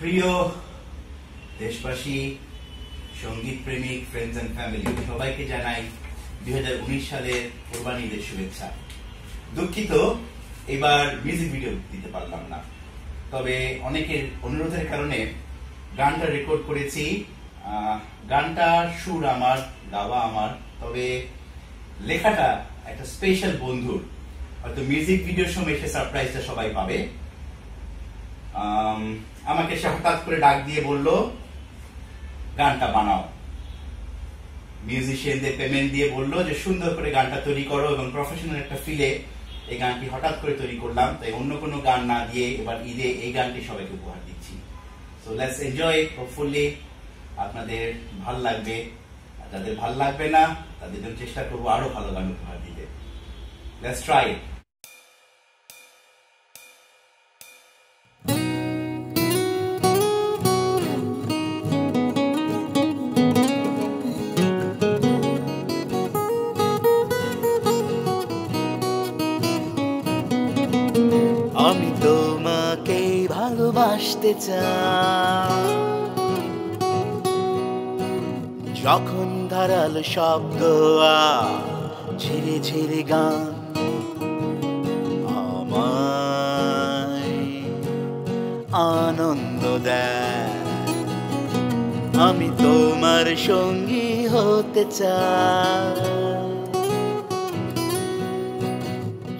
প্রিয় দেশবাসী, সংগীত প্রেমিক ফ্রেন্ডস এন্ড ফ্যামিলি সবাইকে জানাই দুই হাজার উনিশ সালের কোরবানি ঈদের শুভেচ্ছা। দুঃখিত, এবার মিউজিক ভিডিও দিতে পারলাম না। তবে অনেকের অনুরোধের কারণে গানটা রেকর্ড করেছি। গানটা সুর আমার, গাওয়া আমার, তবে লেখাটা একটা স্পেশাল বন্ধুর। হয়তো মিউজিক ভিডিওর সময় সে সারপ্রাইজটা সবাই পাবে। আমাকে সে হঠাৎ করে ডাক দিয়ে বলল, গানটা বানাও। মিউজিশিয়ানদের পেমেন্ট দিয়ে বলল যে, সুন্দর করে গানটা তৈরি করো এবং প্রফেশনাল একটা ফিলে এই গানটি হঠাৎ করে তৈরি করলাম। তাই অন্য কোনো গান না দিয়ে এবার ঈদে এই গানটি সবাইকে উপহার দিচ্ছি। সো লেটস এনজয় হোপফুলি আপনাদের ভালো লাগবে। যাদের ভালো লাগবে না, তাদের জন্য চেষ্টা করব আরও ভালো গান উপহার দিতে। লেটস ট্রাই ভালোবাসতে যখন ধারালো শব্দ ঝিরে ঝিরে গান আনন্দ দেয়, আমি তোমার সঙ্গী হতে চাই।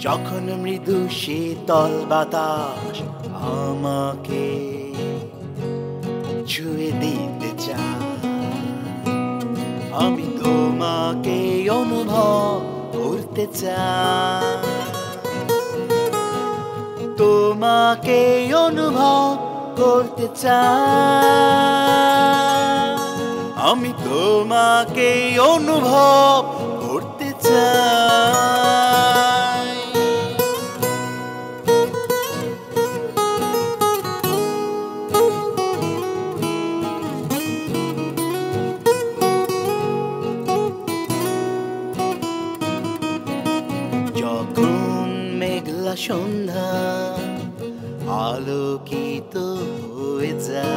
যখন মৃদু শীতল বাতাস আমাকে ছুঁয়ে দিতে চায় আমি তোমাকে অনুভব করতে চাই তোমাকে অনুভব করতে চাই আমি তোমাকে অনুভব সন্ধ্যা আলোকিত হয়ে যা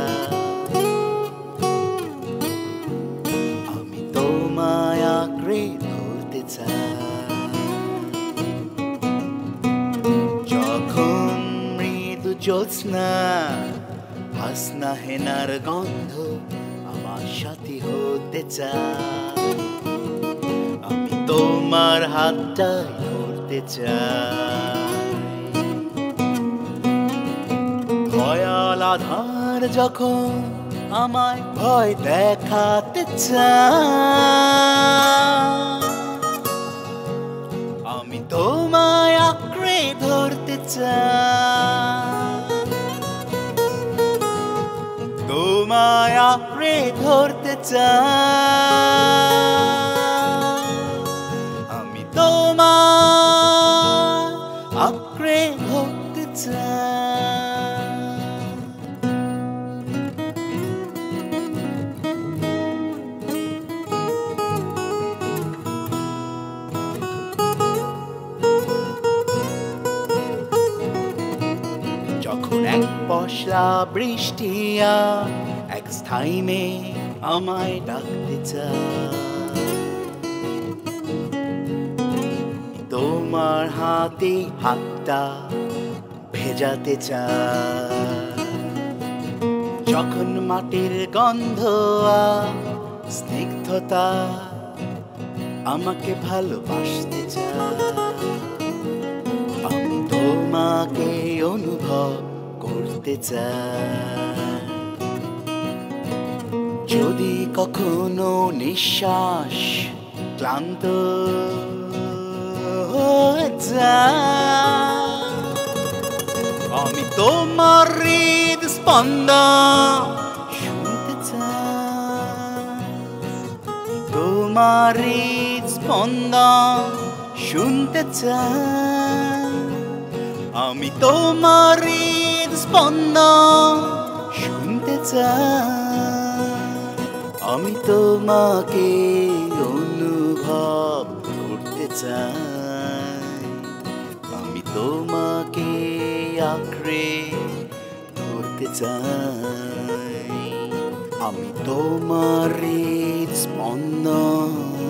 আমি তোমায় আঁকড়ে ধরতে চাই। যখন মৃদু জ্যোৎস্না হাসনা হেনার গন্ধ আমার সাথী হতে চায়, আমি তোমার হাতটা ধরতে চাই। ভয়াল আধার যখন আমায় ভয় দেখাতে আমি তোমায় আঁকড়ে ধরতে চাই তোমায় আঁকড়ে ধরতে চাই যখন এক পশলা বৃষ্টি এক স্থায়ী মেয়ে আমায় ডাকতে চায়। তোমার হাতে হাতটা ভেজাতে চায়। যখন মাটির গন্ধ স্নিগ্ধতা আমাকে ভালোবাসতে চায়, আমি তোমাকে অনুভব করতে চাই যদি কখনো নিঃশ্বাস ক্লান্ত আমি তোমার হৃদ স্পন্দন শুনতে চাই। তোমার হৃদ স্পন্দন শুনতে চাই। আমি তোমার হৃদ স্পন্দন শুনতে চাই। আমি তোমাকে অনুভব করতে চাই। আমি তোমাকে আঁকড়ে ধরতে চাই। আমি তোমার স্পন্দন